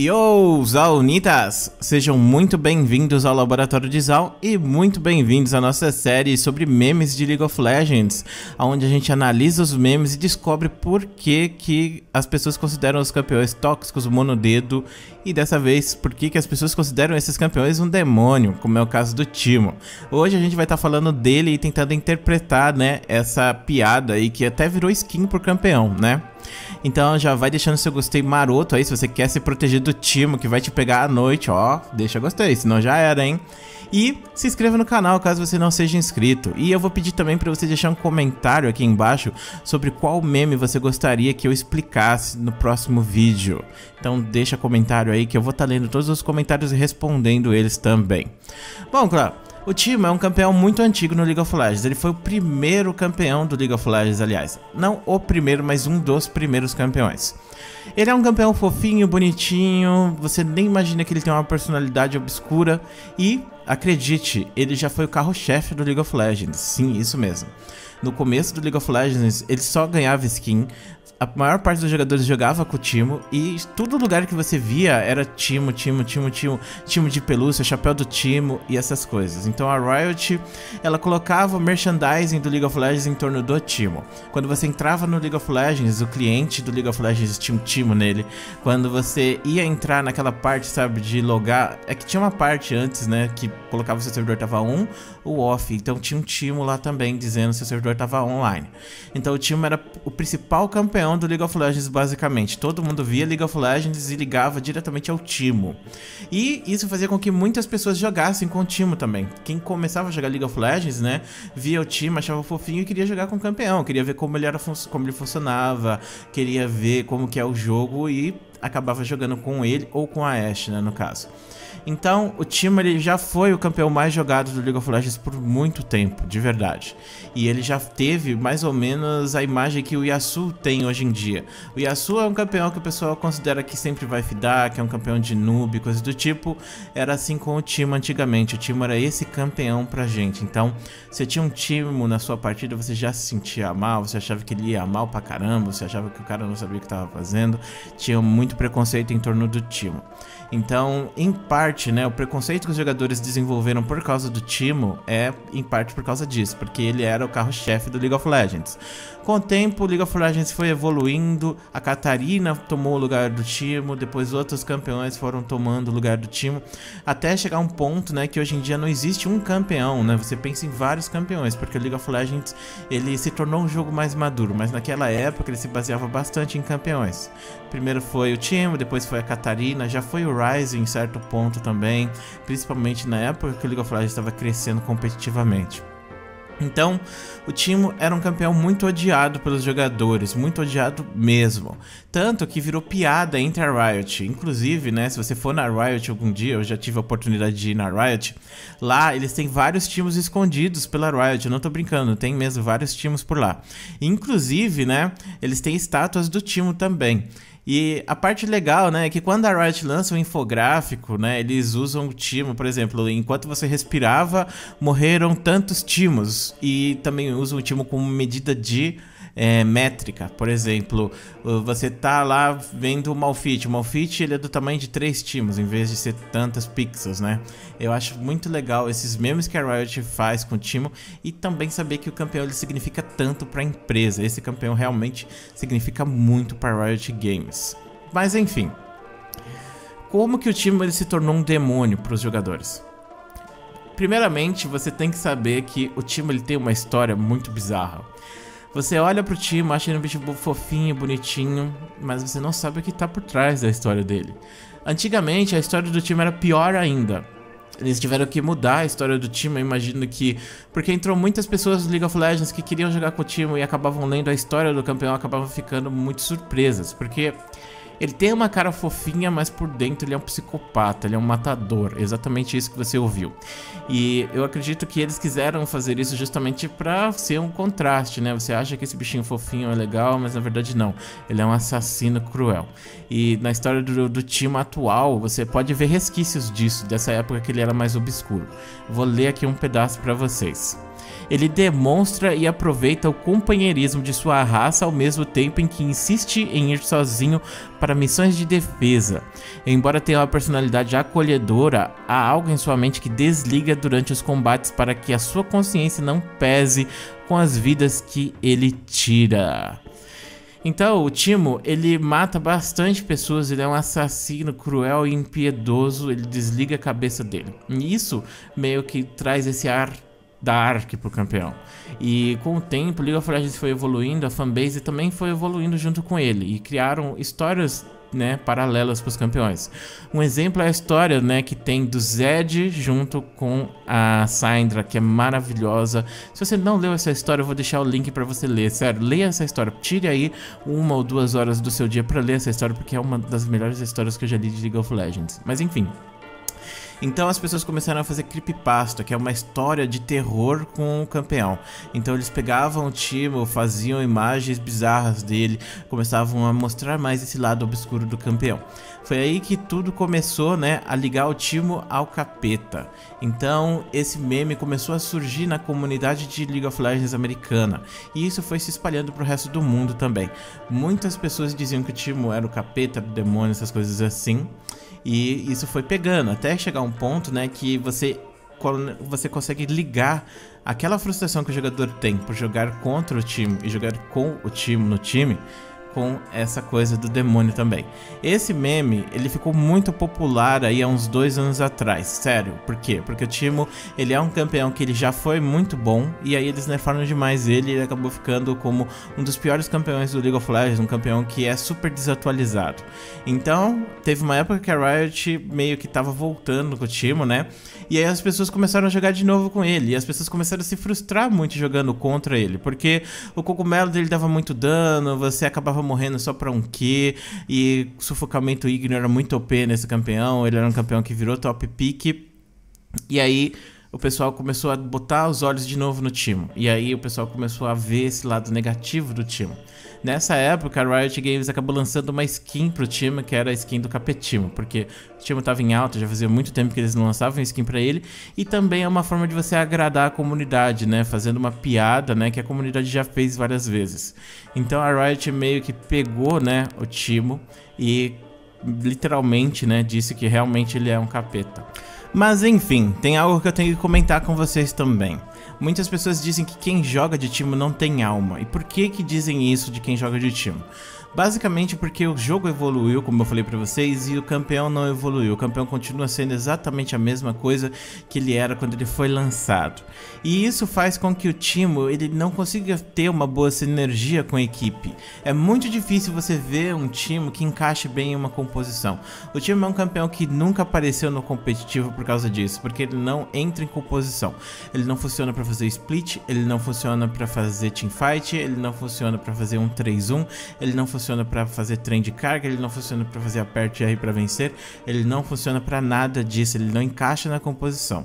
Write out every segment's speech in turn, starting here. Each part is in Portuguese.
Yo, Zaunitas! Sejam muito bem-vindos ao Laboratório de Zal e muito bem-vindos à nossa série sobre memes de League of Legends, onde a gente analisa os memes e descobre por que, que as pessoas consideram os campeões tóxicos monodedo e dessa vez por que, que as pessoas consideram esses campeões um demônio, como é o caso do Timo. Hoje a gente vai estar tá falando dele e tentando interpretar, né, essa piada aí que até virou skin por campeão, né? Então já vai deixando seu gostei maroto aí, se você quer se proteger do Timo que vai te pegar à noite, ó, deixa gostei, senão já era, hein? E se inscreva no canal caso você não seja inscrito. E eu vou pedir também para você deixar um comentário aqui embaixo sobre qual meme você gostaria que eu explicasse no próximo vídeo. Então deixa comentário aí que eu vou estar tá lendo todos os comentários e respondendo eles também. Bom, claro. O Timo é um campeão muito antigo no League of Legends. Ele foi o primeiro campeão do League of Legends, aliás. Não o primeiro, mas um dos primeiros campeões. Ele é um campeão fofinho, bonitinho, você nem imagina que ele tem uma personalidade obscura e, acredite, ele já foi o carro-chefe do League of Legends. Sim, isso mesmo. No começo do League of Legends, ele só ganhava skin, a maior parte dos jogadores jogava com o Timo e todo lugar que você via era Timo, Timo, Timo, Timo, Timo de pelúcia, chapéu do Timo e essas coisas. Então a Riot, ela colocava o merchandising do League of Legends em torno do Timo. Quando você entrava no League of Legends, o cliente do League of Legends tinha um Timo nele. Quando você ia entrar naquela parte, sabe, de logar, é que tinha uma parte antes, né, que colocava o servidor tava on ou off. Então tinha um Timo lá também dizendo se o servidor tava online. Então o Timo era o principal campeão do League of Legends, basicamente. Todo mundo via League of Legends e ligava diretamente ao Timo. E isso fazia com que muitas pessoas jogassem com o Timo também. Quem começava a jogar League of Legends, né, via o Timo, achava fofinho e queria jogar com o campeão, queria ver como ele, era como ele funcionava, queria ver como que é o jogo e acabava jogando com ele ou com a Ashe, né, no caso. Então, o time ele já foi o campeão mais jogado do League of Legends por muito tempo, de verdade. E ele já teve mais ou menos a imagem que o Yasuo tem hoje em dia. O Yasuo é um campeão que o pessoal considera que sempre vai fidar, que é um campeão de noob, coisas do tipo. Era assim com o time antigamente. O time era esse campeão pra gente. Então, você tinha um time na sua partida, você já se sentia mal, você achava que ele ia mal pra caramba, você achava que o cara não sabia o que estava fazendo. Tinha muito preconceito em torno do time. Então, em parte, né, o preconceito que os jogadores desenvolveram por causa do Timo é em parte por causa disso, porque ele era o carro-chefe do League of Legends. Com o tempo, o League of Legends foi evoluindo, a Catarina tomou o lugar do Timo, depois outros campeões foram tomando o lugar do Timo, até chegar um ponto, né, que hoje em dia não existe um campeão, né? Você pensa em vários campeões, porque o League of Legends ele se tornou um jogo mais maduro, mas naquela época ele se baseava bastante em campeões. Primeiro foi o Timo, depois foi a Catarina, já foi o Em certo ponto também, principalmente na época que o League of Legends estava crescendo competitivamente. Então, o Timo era um campeão muito odiado pelos jogadores, muito odiado mesmo. Tanto que virou piada entre a Riot. Inclusive, né, se você for na Riot algum dia, eu já tive a oportunidade de ir na Riot, lá eles têm vários timos escondidos pela Riot, eu não tô brincando, tem mesmo vários timos por lá. Inclusive, né, eles têm estátuas do Timo também. E a parte legal, né, é que quando a Riot lança um infográfico, né, eles usam o timo, por exemplo, enquanto você respirava, morreram tantos timos. E também usam o timo como medida de é, métrica. Por exemplo, você tá lá vendo o Malfit. O Malfit ele é do tamanho de três timos, em vez de ser tantas pixels, né? Eu acho muito legal esses memes que a Riot faz com o timo e também saber que o campeão ele significa tanto para a empresa. Esse campeão realmente significa muito para Riot Games. Mas enfim, como que o time ele se tornou um demônio para os jogadores? Primeiramente, você tem que saber que o time ele tem uma história muito bizarra. Você olha pro Timo, acha ele um bicho fofinho, bonitinho, mas você não sabe o que tá por trás da história dele. Antigamente, a história do Timo era pior ainda. Eles tiveram que mudar a história do time, eu imagino que. Porque entrou muitas pessoas do League of Legends que queriam jogar com o time e acabavam lendo a história do campeão, acabavam ficando muito surpresas. Porque ele tem uma cara fofinha, mas por dentro ele é um psicopata, ele é um matador. Exatamente isso que você ouviu. E eu acredito que eles quiseram fazer isso justamente para ser um contraste, né? Você acha que esse bichinho fofinho é legal, mas na verdade não. Ele é um assassino cruel. E na história do, do time atual, você pode ver resquícios disso, dessa época que ele era mais obscuro. Vou ler aqui um pedaço para vocês. Ele demonstra e aproveita o companheirismo de sua raça ao mesmo tempo em que insiste em ir sozinho para missões de defesa. Embora tenha uma personalidade acolhedora, há algo em sua mente que desliga durante os combates para que a sua consciência não pese com as vidas que ele tira. Então, o Timo, ele mata bastante pessoas, ele é um assassino cruel e impiedoso, ele desliga a cabeça dele. E isso meio que traz esse ar dark pro campeão. E com o tempo, League of Legends foi evoluindo, a fanbase também foi evoluindo junto com ele e criaram histórias né, paralelas para os campeões. Um exemplo é a história né, que tem do Zed junto com a Syndra, que é maravilhosa. Se você não leu essa história, eu vou deixar o link para você ler. Sério, leia essa história. Tire aí uma ou duas horas do seu dia para ler essa história, porque é uma das melhores histórias que eu já li de League of Legends. Mas enfim. Então as pessoas começaram a fazer creepypasta, que é uma história de terror com o campeão. Então eles pegavam o Timo, faziam imagens bizarras dele, começavam a mostrar mais esse lado obscuro do campeão. Foi aí que tudo começou, né, a ligar o Timo ao capeta. Então esse meme começou a surgir na comunidade de League of Legends americana. E isso foi se espalhando para o resto do mundo também. Muitas pessoas diziam que o Timo era o capeta, o demônio, essas coisas assim. E isso foi pegando, até chegar um ponto, né, que você você consegue ligar aquela frustração que o jogador tem por jogar contra o time e jogar com o time no time com essa coisa do demônio também. Esse meme, ele ficou muito popular aí há uns dois anos atrás, sério. Por quê? Porque o Timo, ele é um campeão que ele já foi muito bom, e aí eles nerfaram demais ele e ele acabou ficando como um dos piores campeões do League of Legends, um campeão que é super desatualizado. Então, teve uma época que a Riot meio que tava voltando com o Timo, né? E aí as pessoas começaram a jogar de novo com ele, e as pessoas começaram a se frustrar muito jogando contra ele, porque o cogumelo dele dava muito dano, você acabava morrendo só pra um Q, e sufocamento Igno era muito OP nesse campeão, ele era um campeão que virou top pick, e aí o pessoal começou a botar os olhos de novo no time. E aí o pessoal começou a ver esse lado negativo do time. Nessa época, a Riot Games acabou lançando uma skin pro time, que era a skin do Capetimo, porque o time estava em alta, já fazia muito tempo que eles não lançavam skin para ele, e também é uma forma de você agradar a comunidade, né, fazendo uma piada, né, que a comunidade já fez várias vezes. Então a Riot meio que pegou, né, o Timo e literalmente, né, disse que realmente ele é um capeta. Mas enfim, tem algo que eu tenho que comentar com vocês também. Muitas pessoas dizem que quem joga de time não tem alma. E por que que dizem isso de quem joga de time? Basicamente porque o jogo evoluiu, como eu falei para vocês, e o campeão não evoluiu. O campeão continua sendo exatamente a mesma coisa que ele era quando ele foi lançado. E isso faz com que o Timo ele não consiga ter uma boa sinergia com a equipe. É muito difícil você ver um time que encaixe bem em uma composição. O Timo é um campeão que nunca apareceu no competitivo por causa disso, porque ele não entra em composição. Ele não funciona para fazer split, ele não funciona para fazer teamfight, ele não funciona para fazer um 3-1, ele não funciona para fazer trem de carga, ele não funciona para fazer aperte R para vencer, ele não funciona para nada disso, ele não encaixa na composição.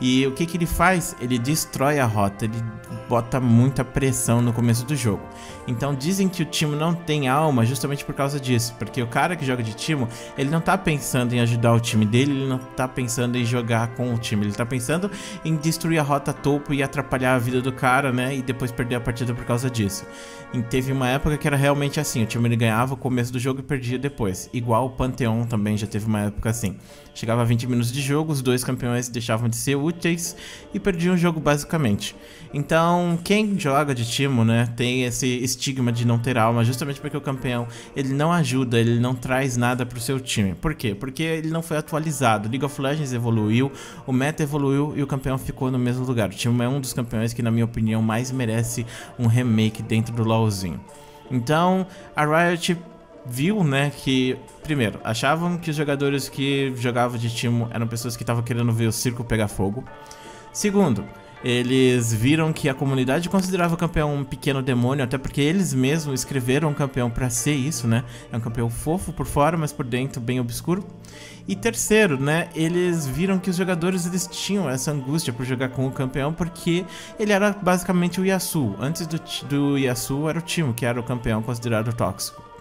E o que, que ele faz? Ele destrói a rota, ele bota muita pressão no começo do jogo. Então dizem que o time não tem alma justamente por causa disso, porque o cara que joga de time, ele não tá pensando em ajudar o time dele, ele não tá pensando em jogar com o time, ele tá pensando em destruir a rota topo e atrapalhar a vida do cara, né, e depois perder a partida por causa disso. E teve uma época que era realmente assim, o time ele ganhava o começo do jogo e perdia depois. Igual o Pantheon também já teve uma época assim. Chegava a 20 minutos de jogo, os dois campeões deixavam de ser úteis e perdiam o jogo basicamente. Então, quem joga de Timo, né, tem esse estigma de não ter alma, justamente porque o campeão, ele não ajuda, ele não traz nada pro seu time. Por quê? Porque ele não foi atualizado. League of Legends evoluiu, o meta evoluiu e o campeão ficou no mesmo lugar. O Timo é um dos campeões que, na minha opinião, mais merece um remake dentro do LoLzinho. Então, a Riot viu, né, que primeiro, achavam que os jogadores que jogavam de Timo eram pessoas que estavam querendo ver o circo pegar fogo. Segundo, eles viram que a comunidade considerava o campeão um pequeno demônio, até porque eles mesmos escreveram o campeão para ser isso, né? É um campeão fofo por fora, mas por dentro bem obscuro. E terceiro, né, eles viram que os jogadores eles tinham essa angústia por jogar com o campeão porque ele era basicamente o Yasuo. Antes do, do Yasuo era o Timo, que era o campeão considerado tóxico.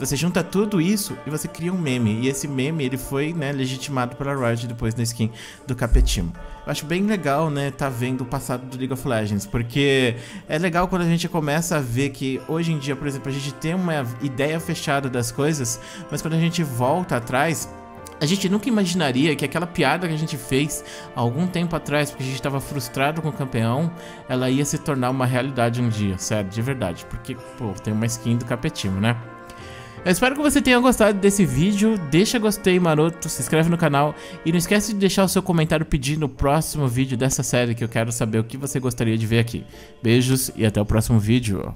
Você junta tudo isso e você cria um meme. E esse meme, ele foi, né, legitimado pela Riot depois na skin do Capetimo. Eu acho bem legal, né, tá vendo o passado do League of Legends, porque é legal quando a gente começa a ver que hoje em dia, por exemplo, a gente tem uma ideia fechada das coisas, mas quando a gente volta atrás, a gente nunca imaginaria que aquela piada que a gente fez algum tempo atrás, porque a gente estava frustrado com o campeão, ela ia se tornar uma realidade um dia, sério, de verdade. Porque, pô, tem uma skin do Capetimo, né? Eu espero que você tenha gostado desse vídeo, deixa gostei maroto, se inscreve no canal e não esquece de deixar o seu comentário pedindo o próximo vídeo dessa série que eu quero saber o que você gostaria de ver aqui. Beijos e até o próximo vídeo.